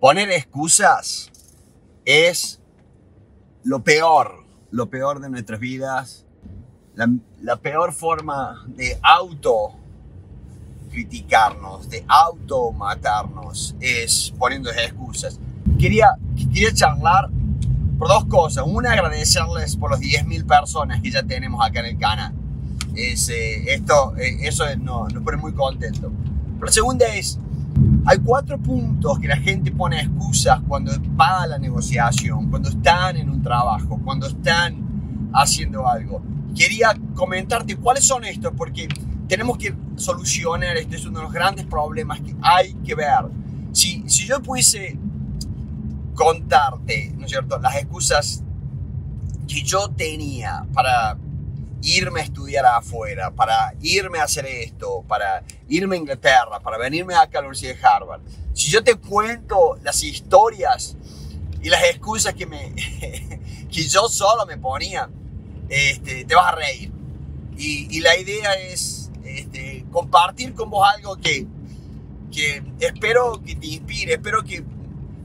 Poner excusas es lo peor, lo peor de nuestras vidas, la, peor forma de auto criticarnos, de auto matarnos, es poniendo excusas. Quería, quería charlar por dos cosas. Una, agradecerles por los 10.000 personas que ya tenemos acá en el canal. Es, eh, esto, eh, eso nos, nos pone muy contentos. Pero la segunda es, hay cuatro puntos que la gente pone excusas cuando paga la negociación, cuando están en un trabajo, cuando están haciendo algo. Quería comentarte cuáles son estos porque tenemos que solucionar, este es uno de los grandes problemas que hay que ver. Si, si yo pudiese contarte, ¿no es cierto?, las excusas que yo tenía para irme a estudiar afuera, para irme a hacer esto, para irme a Inglaterra, para venirme acá a la Universidad de Harvard. Si yo te cuento las historias y las excusas que, me, que yo solo me ponía, este, te vas a reír. Y, la idea es este, compartir con vos algo que, que espero que te inspire, espero que,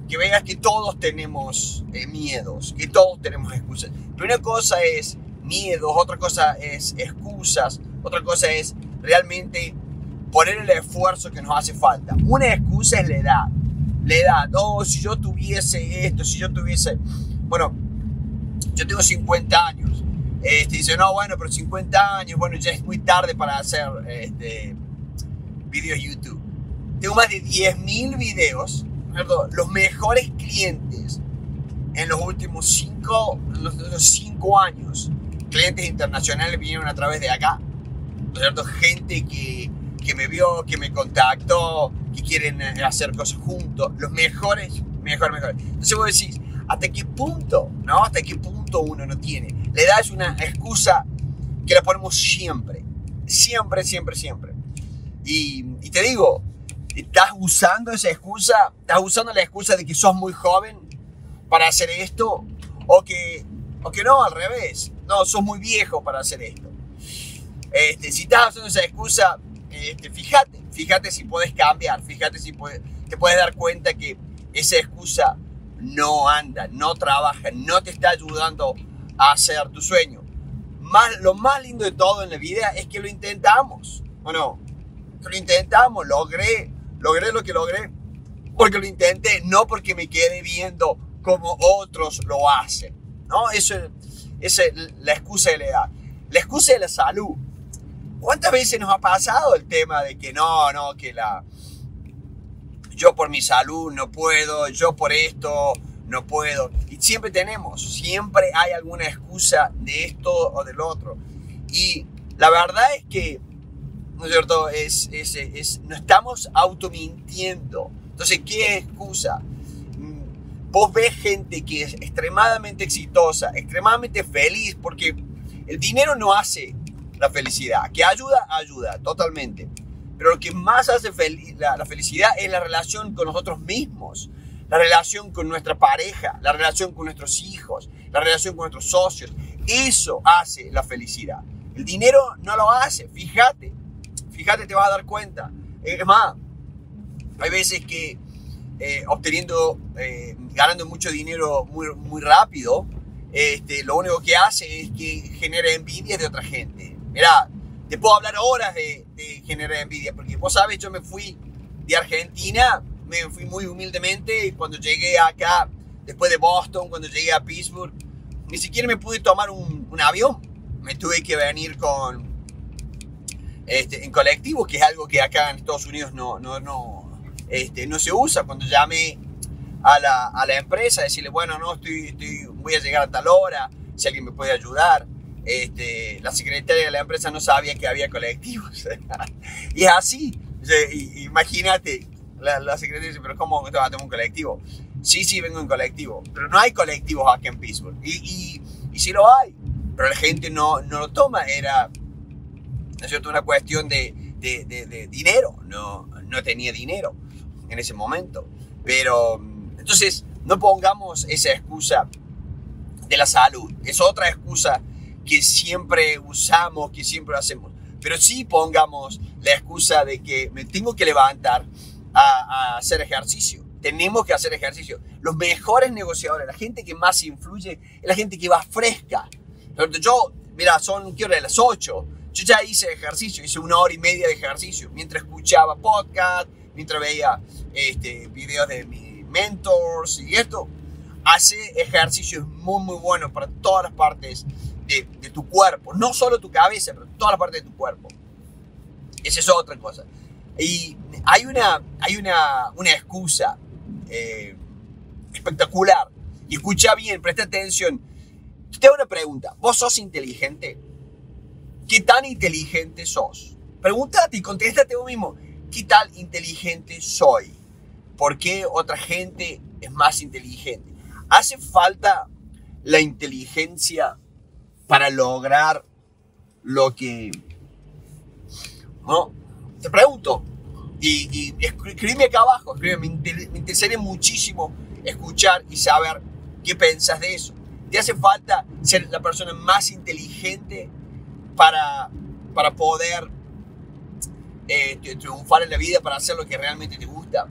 que veas que todos tenemos eh, miedos, que todos tenemos excusas. Pero una cosa es miedos, otra cosa es excusas, otra cosa es realmente poner el esfuerzo que nos hace falta. Una excusa es la edad. La edad, oh, si yo tuviese esto, si yo tuviese, bueno, yo tengo 50 años. Este, dice, no, bueno, pero 50 años, bueno, ya es muy tarde para hacer este, videos YouTube. Tengo más de 10.000 videos, los mejores clientes en los últimos 5 los, 5 años clientes internacionales vinieron a través de acá, ¿no es cierto? Gente que, que me vio, que me contactó, que quieren eh, hacer cosas juntos, los mejores, mejor, mejores. Entonces vos decís, ¿hasta qué punto, no? ¿Hasta qué punto uno no tiene? La edad es una excusa que la ponemos siempre, siempre, siempre, siempre. Y, y te digo, ¿estás usando esa excusa? ¿Estás usando la excusa de que sos muy joven para hacer esto? ¿O que o que no, al revés. No, sos muy viejo para hacer esto. Este, si estás haciendo esa excusa, este, fíjate, fíjate si puedes cambiar, fíjate si te puedes dar cuenta que esa excusa no anda, no trabaja, no te está ayudando a hacer tu sueño. Más, lo más lindo de todo en la vida es que lo intentamos. Bueno, lo intentamos, logré, logré lo que logré, porque lo intenté, no porque me quede viendo como otros lo hacen. ¿no? Eso es la excusa de la edad. La excusa de la salud. ¿Cuántas veces nos ha pasado el tema de que no, no, que la... Yo por mi salud no puedo, yo por esto no puedo. Y siempre tenemos, siempre hay alguna excusa de esto o del otro. Y la verdad es que, ¿no es cierto? Es, es, es, nos estamos automintiendo. Entonces, ¿qué excusa? Vos ves gente que es extremadamente exitosa, extremadamente feliz, porque el dinero no hace la felicidad, que ayuda, ayuda, totalmente. Pero lo que más hace la, la felicidad es la relación con nosotros mismos, la relación con nuestra pareja, la relación con nuestros hijos, la relación con nuestros socios. Eso hace la felicidad. El dinero no lo hace, fíjate, fíjate, te vas a dar cuenta. Es más, hay veces que eh, obteniendo, eh, ganando mucho dinero muy, muy rápido, este, lo único que hace es que genera envidia de otra gente. Mira, te puedo hablar horas de, de generar envidia, porque vos sabes, yo me fui de Argentina, me fui muy humildemente, y cuando llegué acá, después de Boston, cuando llegué a Pittsburgh, ni siquiera me pude tomar un, un avión, me tuve que venir con, este, en colectivo, que es algo que acá en Estados Unidos no, no, no, este, no se usa. Cuando llame a la, a la empresa, decirle, bueno, no, estoy, estoy, voy a llegar a tal hora, si alguien me puede ayudar. Este, la secretaria de la empresa no sabía que había colectivos. y es así. Imagínate, la, la, secretaria dice, pero ¿cómo te vas a un colectivo? Sí, sí, vengo en colectivo. Pero no hay colectivos aquí en Pittsburgh. Y, y, y sí lo hay. Pero la gente no, no lo toma. Era, ¿no es cierto? Una cuestión de, de, de, de dinero. No, no tenía dinero en ese momento. Pero entonces no pongamos esa excusa de la salud. Es otra excusa que siempre usamos, que siempre hacemos. Pero sí pongamos la excusa de que me tengo que levantar a, hacer ejercicio. tenemos que hacer ejercicio. Los mejores negociadores, la gente que más influye, es la gente que va fresca. Yo, mira, son, ¿qué hora? Las 8. Yo ya hice ejercicio, hice una hora y media de ejercicio, mientras escuchaba podcast, mientras veía este, videos de mis mentors y esto. Hace ejercicio muy, muy bueno para todas las partes de, de tu cuerpo. No solo tu cabeza, pero todas las partes de tu cuerpo. Esa es otra cosa. Y hay una, hay una, una excusa eh, espectacular. Y escucha bien, presta atención. Te hago una pregunta. ¿Vos sos inteligente? ¿Qué tan inteligente sos? Pregúntate y contéstate vos mismo. ¿Qué tal inteligente soy? ¿Por qué otra gente es más inteligente? ¿Hace falta la inteligencia para lograr lo que... No, te pregunto, y, y acá abajo, escríbeme, me, interesaría muchísimo escuchar y saber qué pensás de eso. ¿Te hace falta ser la persona más inteligente para, para poder eh, triunfar en la vida, para hacer lo que realmente te gusta?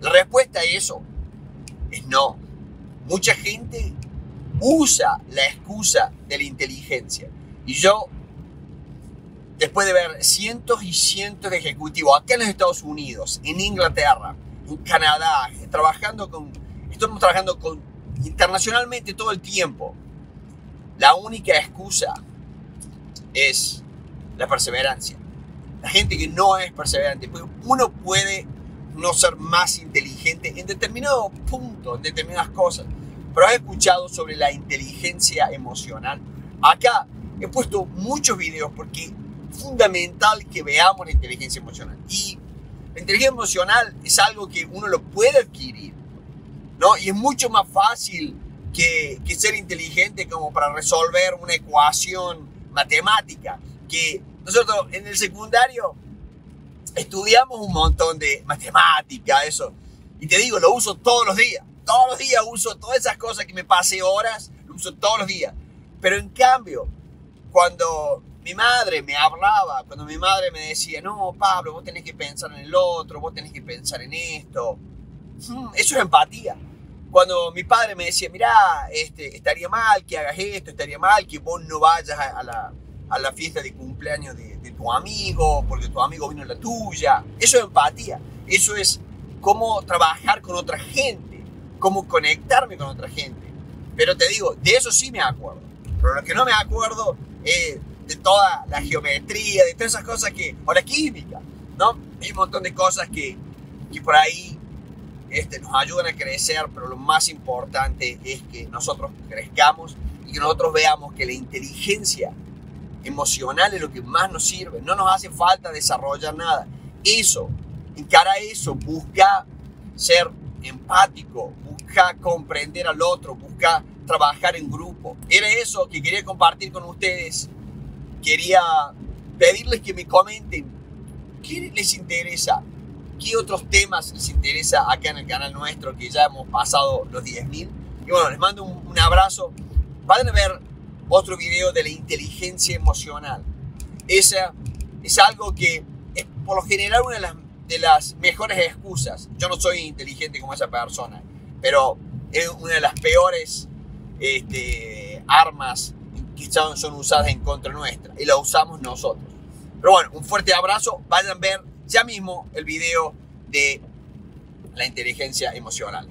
La respuesta a eso es no. Mucha gente usa la excusa de la inteligencia. Y yo después de ver cientos y cientos de ejecutivos acá en los Estados Unidos, en Inglaterra, en Canadá, trabajando con, estamos trabajando con internacionalmente todo el tiempo. La única excusa es la perseverancia. La gente que no es perseverante, pues uno puede no ser más inteligente en determinado punto, en determinadas cosas. Pero has escuchado sobre la inteligencia emocional. Acá he puesto muchos videos porque fundamental que veamos la inteligencia emocional. Y la inteligencia emocional es algo que uno lo puede adquirir, ¿no? Y es mucho más fácil que, que ser inteligente como para resolver una ecuación matemática. Que nosotros en el secundario estudiamos un montón de matemática, eso. Y te digo, lo uso todos los días. Todos los días uso todas esas cosas que me pasé horas, lo uso todos los días. Pero en cambio, cuando mi madre me hablaba, cuando mi madre me decía, no, Pablo, vos tenés que pensar en el otro, vos tenés que pensar en esto. Mm, eso es empatía. Cuando mi padre me decía, mira, este, estaría mal que hagas esto, estaría mal que vos no vayas a, la, a la, fiesta de cumpleaños de, tu amigo, porque tu amigo vino a la tuya. Eso es empatía. Eso es cómo trabajar con otra gente, cómo conectarme con otra gente. Pero te digo, de eso sí me acuerdo. Pero lo que no me acuerdo es de toda la geometría, de todas esas cosas que, o la química, ¿no? Hay un montón de cosas que, que por ahí este, nos ayudan a crecer, pero lo más importante es que nosotros crezcamos y que nosotros veamos que la inteligencia emocional es lo que más nos sirve. No nos hace falta desarrollar nada. Eso, encara eso, busca ser empático, busca comprender al otro, busca trabajar en grupo. Era eso que quería compartir con ustedes quería pedirles que me comenten qué les interesa, qué otros temas les interesa acá en el canal nuestro, que ya hemos pasado los 10.000. Y bueno, les mando un, abrazo. Van a ver otro video de la inteligencia emocional. Esa es algo que es por lo general una de las, de las mejores excusas. Yo no soy inteligente como esa persona, pero es una de las peores este, armas que son usadas en contra nuestra y la usamos nosotros. Pero bueno, un fuerte abrazo. Vayan a ver ya mismo el video de la inteligencia emocional.